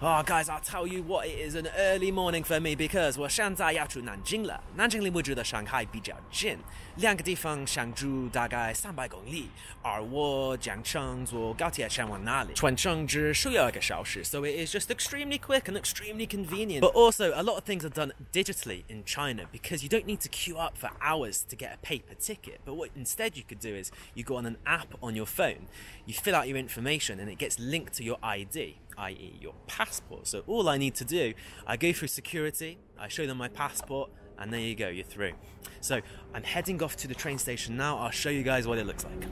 Oh, guys, I'll tell you what, it is an early morning for me because 我现在要去南京了。南京离我住的上海比较近，两个地方相距大概三百公里，而我将乘坐高铁前往那里，全程只需要一个小时，so it is just extremely quick and extremely convenient. But also, a lot of things are done digitally in China because you don't need to queue up for hours to get a paper ticket. But what instead you could do is you go on an app on your phone, you fill out your information, and it gets linked to your ID i.e., your passport. So all I need to do, I go through security, I show them my passport, and there you go, you're through. So I'm heading off to the train station now. I'll show you guys what it looks like.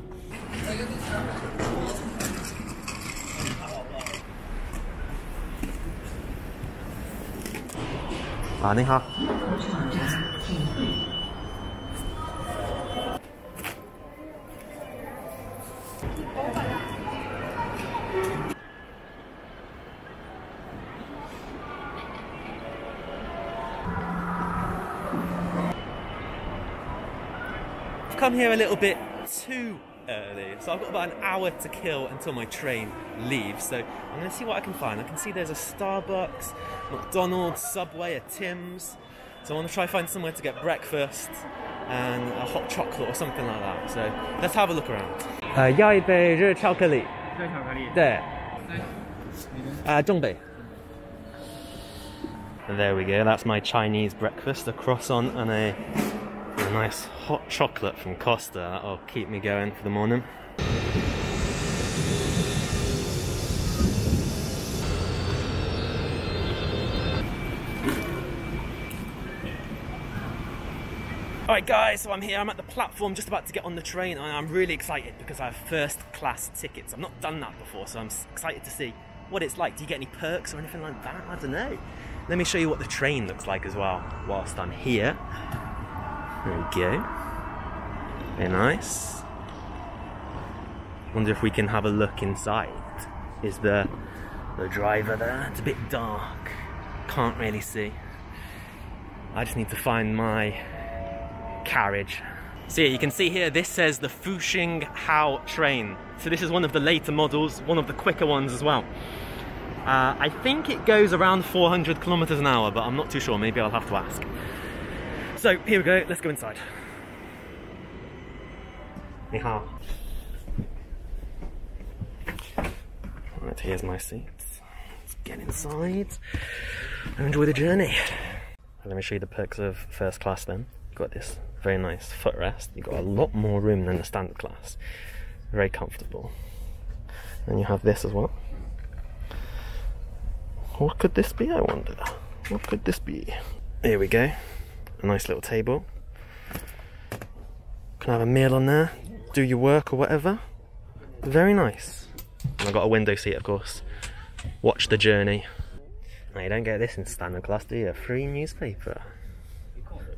Ah, 你好。I've come here a little bit too early, so I've got about an hour to kill until my train leaves. So I'm going to see what I can find. I can see there's a Starbucks, McDonald's, Subway, a Tim's. So I want to try find somewhere to get breakfast and a hot chocolate or something like that. So let's have a look around. 呃，要一杯热巧克力。热巧克力。对。你的 Uh, 中杯. There we go, that's my Chinese breakfast, a croissant and a, a nice hot chocolate from Costa. That'll keep me going for the morning. Alright guys, so I'm here, I'm at the platform just about to get on the train and I'm really excited because I have first class tickets. I've not done that before so I'm excited to see what it's like. Do you get any perks or anything like that? I don't know. Let me show you what the train looks like as well whilst I'm here. There we go. Very nice. Wonder if we can have a look inside. Is the the driver there? It's a bit dark. Can't really see. I just need to find my carriage. So yeah, you can see here, this says the Fuxing Hao train. So this is one of the later models, one of the quicker ones as well. Uh, I think it goes around 400 kilometers an hour, but I'm not too sure. Maybe I'll have to ask. So here we go. Let's go inside. 你好. Right, here's my seats. Let's get inside and enjoy the journey. Let me show you the perks of first class then. You've got this very nice footrest. You've got a lot more room than the standard class. Very comfortable. And you have this as well. What could this be, I wonder? What could this be? Here we go. A nice little table. Can have a meal on there, do your work or whatever. Very nice. And I've got a window seat, of course. Watch the journey. Now, you don't get this in standard class, do you? Free newspaper.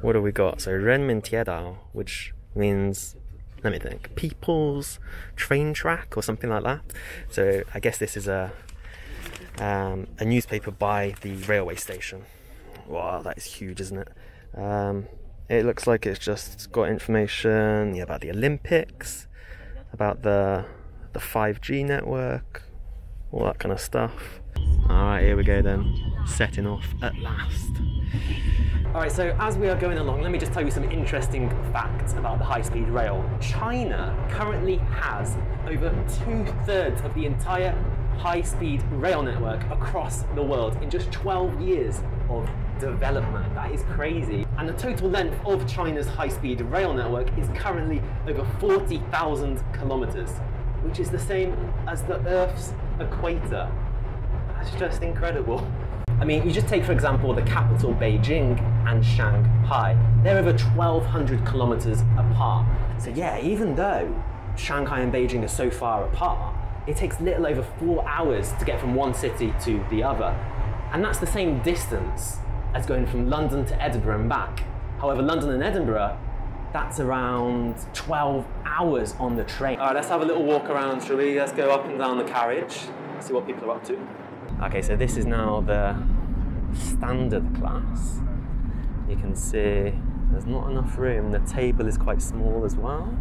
What have we got? So, Renmin Tiedao, which means, let me think, People's Train Track or something like that. So, I guess this is a um, a newspaper by the railway station. Wow, that is huge, isn't it? Um, it looks like it's just got information yeah, about the Olympics, about the the 5G network, all that kind of stuff. All right, here we go then, setting off at last. All right, so as we are going along, let me just tell you some interesting facts about the high-speed rail. China currently has over two-thirds of the entire high-speed rail network across the world in just 12 years of development. That is crazy. And the total length of China's high-speed rail network is currently over 40,000 kilometers, which is the same as the Earth's equator. That's just incredible. I mean, you just take, for example, the capital Beijing and Shanghai. They're over 1,200 kilometers apart. So, yeah, even though Shanghai and Beijing are so far apart, it takes little over four hours to get from one city to the other. And that's the same distance as going from London to Edinburgh and back. However, London and Edinburgh, that's around 12 hours on the train. All right, let's have a little walk around, shall we? Let's go up and down the carriage, see what people are up to. Okay, so this is now the standard class. You can see there's not enough room. The table is quite small as well.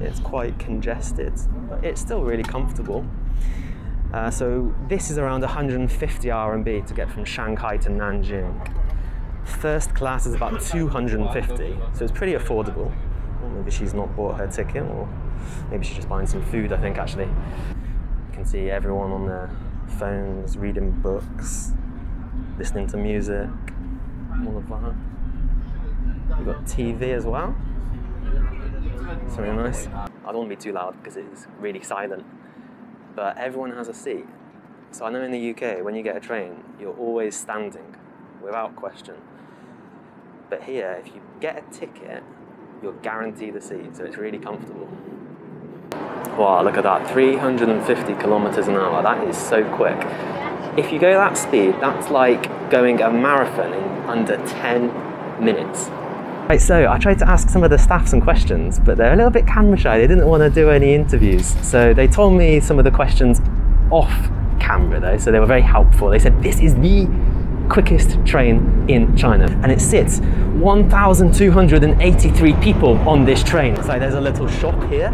It's quite congested, but it's still really comfortable. Uh, so this is around 150 RMB to get from Shanghai to Nanjing. First class is about 250, so it's pretty affordable. Or maybe she's not bought her ticket, or maybe she's just buying some food, I think, actually. You can see everyone on their phones, reading books, listening to music, all of that. We've got TV as well. It's really nice. I don't want to be too loud because it's really silent. But everyone has a seat. So I know in the UK, when you get a train, you're always standing without question. But here, if you get a ticket, you're guaranteed a seat, so it's really comfortable. Wow, look at that 350 kilometers an hour. That is so quick. If you go that speed, that's like going a marathon in under 10 minutes. Right, so I tried to ask some of the staff some questions, but they're a little bit camera shy. They didn't want to do any interviews. So they told me some of the questions off camera though, so they were very helpful. They said, This is the quickest train in China, and it sits 1,283 people on this train. So there's a little shop here.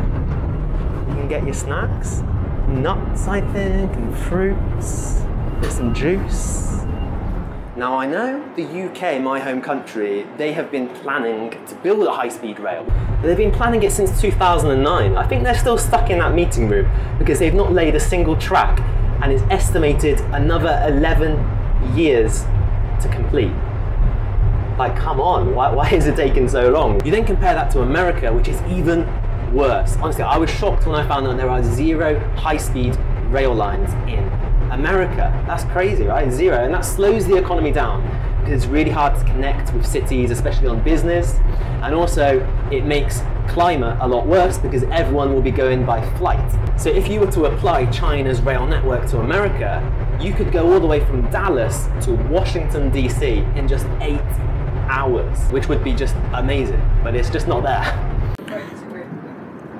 You can get your snacks, nuts, I think, and fruits, get some juice. Now I know the UK, my home country, they have been planning to build a high-speed rail. They've been planning it since 2009. I think they're still stuck in that meeting room because they've not laid a single track and it's estimated another 11 years to complete. Like, come on, why, why is it taking so long? You then compare that to America, which is even worse. Honestly, I was shocked when I found out there are zero high-speed rail lines in America. That's crazy, right? Zero. And that slows the economy down because it's really hard to connect with cities, especially on business. And also, it makes climate a lot worse because everyone will be going by flight. So if you were to apply China's rail network to America, you could go all the way from Dallas to Washington, D.C. in just eight hours, which would be just amazing, but it's just not there.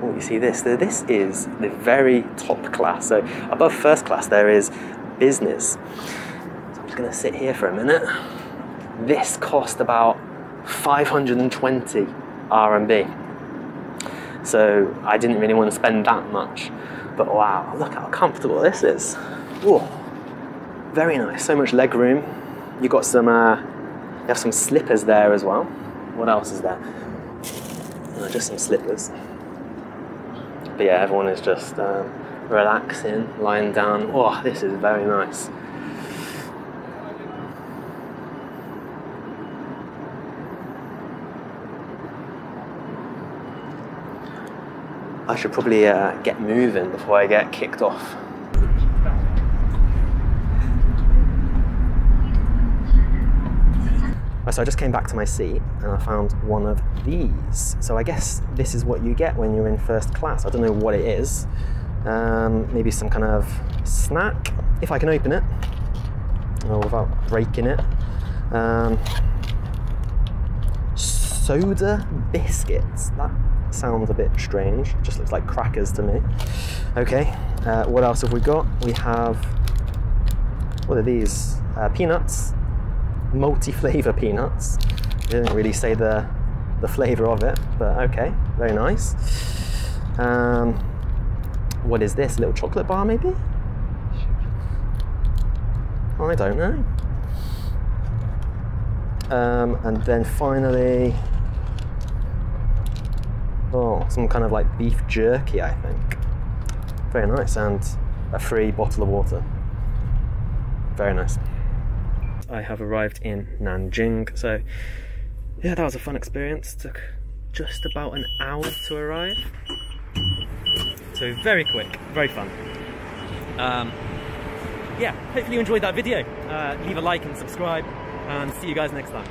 Oh, you see this? So This is the very top class. So above first class, there is business. So I'm just going to sit here for a minute. This cost about 520 RMB. So I didn't really want to spend that much. But wow, look how comfortable this is. Whoa, very nice. So much leg room. You've got some. Uh, you have some slippers there as well. What else is there? Uh, just some slippers. But yeah, everyone is just um, relaxing, lying down. Oh, this is very nice. I should probably uh, get moving before I get kicked off. So I just came back to my seat and I found one of these. So I guess this is what you get when you're in first class. I don't know what it is. Um, maybe some kind of snack, if I can open it, or without breaking it. Um, soda biscuits. That sounds a bit strange. Just looks like crackers to me. Okay, uh, what else have we got? We have, what are these? Uh, peanuts, multi-flavor peanuts. Didn't really say the, the flavor of it, but okay, very nice. Um, what is this? A little chocolate bar, maybe? I don't know. Um, and then finally, oh, some kind of like beef jerky, I think. Very nice, and a free bottle of water. Very nice. I have arrived in Nanjing, so yeah, that was a fun experience. Took just about an hour to arrive. So very quick, very fun. Um, yeah, hopefully you enjoyed that video. Uh, leave a like and subscribe, and see you guys next time.